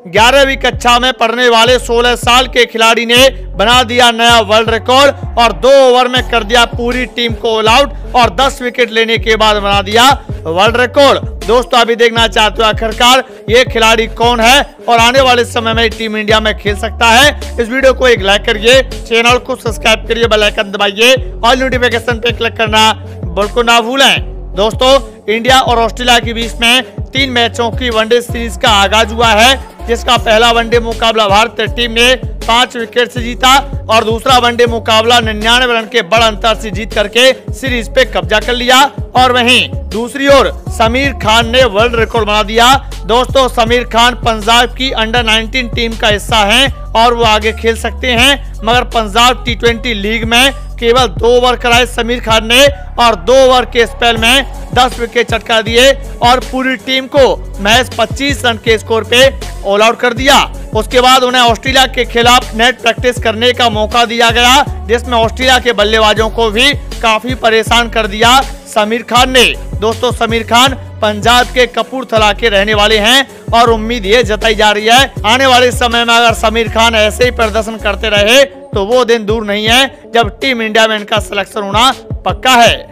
ग्यारहवीं कक्षा में पढ़ने वाले 16 साल के खिलाड़ी ने बना दिया नया वर्ल्ड रिकॉर्ड और दो ओवर में कर दिया पूरी टीम को ऑल आउट और 10 विकेट लेने के बाद बना दिया वर्ल्ड रिकॉर्ड। दोस्तों अभी देखना चाहते हो आखिरकार ये खिलाड़ी कौन है और आने वाले समय में टीम इंडिया में खेल सकता है। इस वीडियो को एक लाइक करिए, चैनल को सब्सक्राइब करिए बेलाइकन दबाइए और नोटिफिकेशन पे क्लिक करना बिल्कुल ना भूलें। दोस्तों, इंडिया और ऑस्ट्रेलिया के बीच में तीन मैचों की वनडे सीरीज़ का आगाज़ हुआ है। जिसका पहला वनडे मुकाबला भारतीय टीम ने पाँच विकेट से जीता और दूसरा वनडे मुकाबला निन्यानवे रन के बड़ अंतर से जीत करके सीरीज़ पे कब्जा कर लिया। और वहीं दूसरी ओर समीर खान ने वर्ल्ड रिकॉर्ड बना दिया। दोस्तों, समीर खान पंजाब की अंडर 19 टीम का हिस्सा हैं और वो आगे खेल सकते हैं। मगर पंजाब टी लीग में केवल दो ओवर कराए समीर खान ने और दो ओवर के स्पेल में 10 विकेट चटका दिए और पूरी टीम को मैच 25 रन के स्कोर पे ऑल आउट कर दिया। उसके बाद उन्हें ऑस्ट्रेलिया के खिलाफ नेट प्रैक्टिस करने का मौका दिया गया, जिसमें ऑस्ट्रेलिया के बल्लेबाजों को भी काफ़ी परेशान कर दिया समीर खान ने। दोस्तों, समीर खान पंजाब के कपूरथला के रहने वाले हैं और उम्मीद ये जताई जा रही है, आने वाले समय में अगर समीर खान ऐसे ही प्रदर्शन करते रहे तो वो दिन दूर नहीं है जब टीम इंडिया में इनका सिलेक्शन होना पक्का है।